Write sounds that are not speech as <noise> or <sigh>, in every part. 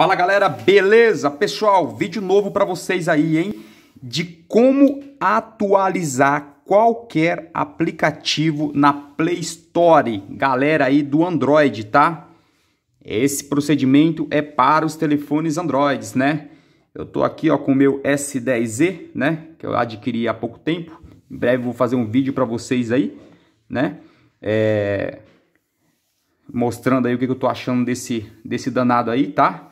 Fala galera, beleza? Pessoal, vídeo novo para vocês aí, hein? De como atualizar qualquer aplicativo na Play Store, galera aí do Android, tá? Esse procedimento é para os telefones Androids, né? Eu tô aqui ó com o meu S10Z, né? Que eu adquiri há pouco tempo. Em breve vou fazer um vídeo para vocês aí, né? É... Mostrando aí o que eu tô achando desse, desse danado aí, tá?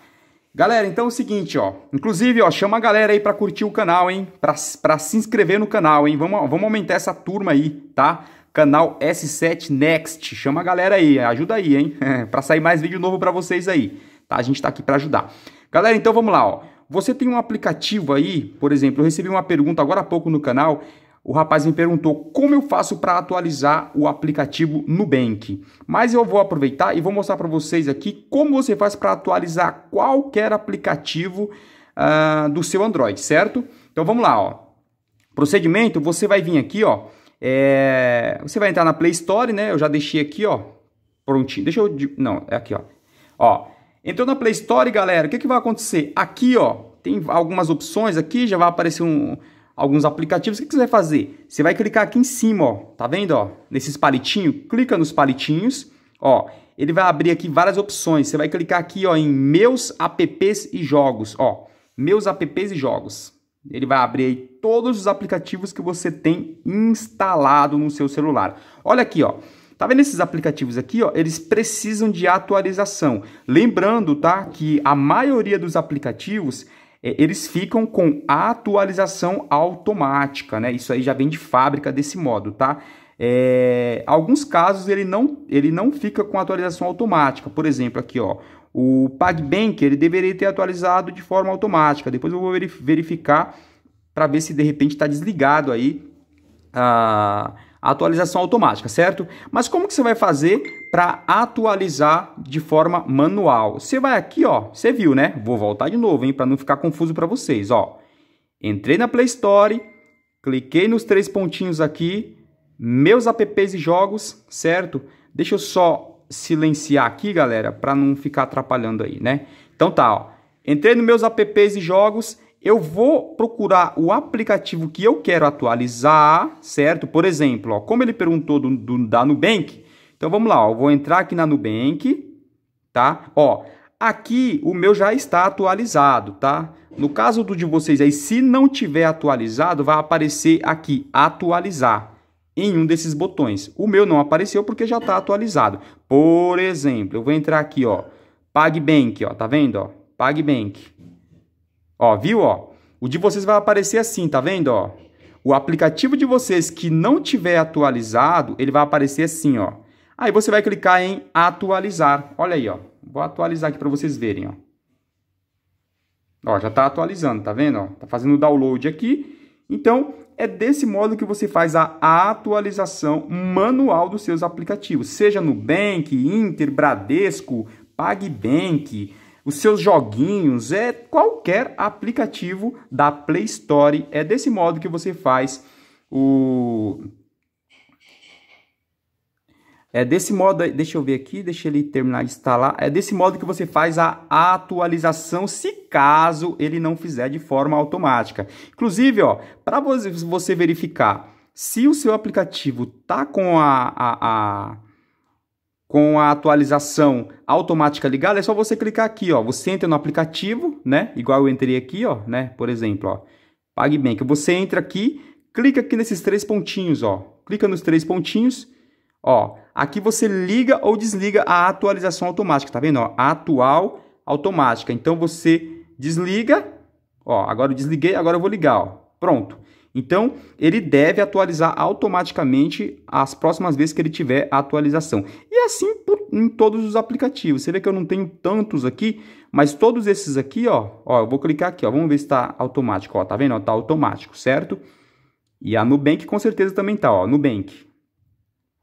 Galera, então é o seguinte, ó. Inclusive, ó, chama a galera aí pra curtir o canal, hein? Pra, pra se inscrever no canal, hein? Vamos, vamos aumentar essa turma aí, tá? Canal S7 Next. Chama a galera aí, ajuda aí, hein? <laughs> pra sair mais vídeo novo pra vocês aí, tá? A gente tá aqui pra ajudar. Galera, então vamos lá, ó. Você tem um aplicativo aí, por exemplo, eu recebi uma pergunta agora há pouco no canal o rapaz me perguntou como eu faço para atualizar o aplicativo Nubank. Mas eu vou aproveitar e vou mostrar para vocês aqui como você faz para atualizar qualquer aplicativo uh, do seu Android, certo? Então vamos lá, ó. Procedimento, você vai vir aqui, ó. É... Você vai entrar na Play Store, né? Eu já deixei aqui, ó. Prontinho. Deixa eu. Não, é aqui, ó. Ó. Entrou na Play Store, galera. O que, que vai acontecer? Aqui, ó. Tem algumas opções aqui. Já vai aparecer um alguns aplicativos, o que, você vai fazer? Você vai clicar aqui em cima, ó, tá vendo, ó, nesses palitinhos, clica nos palitinhos, ó, ele vai abrir aqui várias opções, você vai clicar aqui, ó, em meus apps e jogos, ó, meus apps e jogos, ele vai abrir aí todos os aplicativos que você tem instalado no seu celular, olha aqui, ó, Tá vendo esses aplicativos aqui, ó? Eles precisam de atualização. Lembrando, tá, que a maioria dos aplicativos eles ficam com atualização automática, né? Isso aí já vem de fábrica desse modo, tá? É, alguns casos ele não, ele não fica com atualização automática. Por exemplo, aqui ó, o PagBank ele deveria ter atualizado de forma automática. Depois eu vou verificar para ver se de repente está desligado aí a atualização automática, certo? Mas como que você vai fazer para atualizar de forma manual? Você vai aqui, ó, você viu, né? Vou voltar de novo, hein, para não ficar confuso para vocês, ó. Entrei na Play Store, cliquei nos três pontinhos aqui, meus apps e jogos, certo? Deixa eu só silenciar aqui, galera, para não ficar atrapalhando aí, né? Então tá, ó. Entrei nos meus apps e jogos, eu vou procurar o aplicativo que eu quero atualizar, certo? Por exemplo, ó, como ele perguntou do, do, da Nubank, então vamos lá, ó, vou entrar aqui na Nubank, tá? Ó, aqui o meu já está atualizado, tá? No caso do de vocês aí, se não tiver atualizado, vai aparecer aqui, atualizar, em um desses botões. O meu não apareceu porque já está atualizado. Por exemplo, eu vou entrar aqui, ó, PagBank, ó, tá vendo, ó? PagBank. Ó, viu, ó? O de vocês vai aparecer assim, tá vendo, ó? O aplicativo de vocês que não tiver atualizado, ele vai aparecer assim, ó. Aí você vai clicar em atualizar. Olha aí, ó. Vou atualizar aqui para vocês verem, ó. Ó, já tá atualizando, tá vendo, ó? Tá fazendo o download aqui. Então, é desse modo que você faz a atualização manual dos seus aplicativos, seja no Bank, Inter, Bradesco, PagBank, os seus joguinhos, é qualquer aplicativo da Play Store. É desse modo que você faz o é desse modo, deixa eu ver aqui, deixa ele terminar de instalar. É desse modo que você faz a atualização, se caso ele não fizer de forma automática. Inclusive, ó, para você verificar se o seu aplicativo tá com a, a, a com a atualização automática ligada, é só você clicar aqui, ó. Você entra no aplicativo, né? Igual eu entrei aqui, ó, né? Por exemplo, ó. PagBank. Você entra aqui, clica aqui nesses três pontinhos, ó. Clica nos três pontinhos, ó. Aqui você liga ou desliga a atualização automática, tá vendo, ó? Atual automática. Então você desliga, ó. Agora eu desliguei, agora eu vou ligar, ó. Pronto. Então, ele deve atualizar automaticamente as próximas vezes que ele tiver atualização. E assim por, em todos os aplicativos. Você vê que eu não tenho tantos aqui, mas todos esses aqui, ó, ó, eu vou clicar aqui, ó, vamos ver se está automático, ó, tá vendo? Está automático, certo? E a Nubank com certeza também tá, ó, Nubank.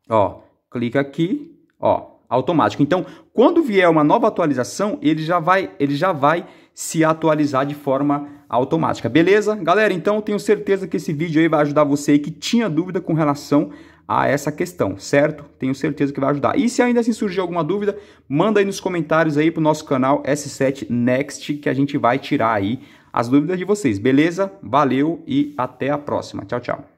Ó, clica aqui, ó, automático. Então, quando vier uma nova atualização, ele já vai, ele já vai se atualizar de forma automática. Beleza? Galera, então tenho certeza que esse vídeo aí vai ajudar você que tinha dúvida com relação a essa questão, certo? Tenho certeza que vai ajudar. E se ainda assim surgir alguma dúvida, manda aí nos comentários aí pro nosso canal S7 Next que a gente vai tirar aí as dúvidas de vocês, beleza? Valeu e até a próxima. Tchau, tchau.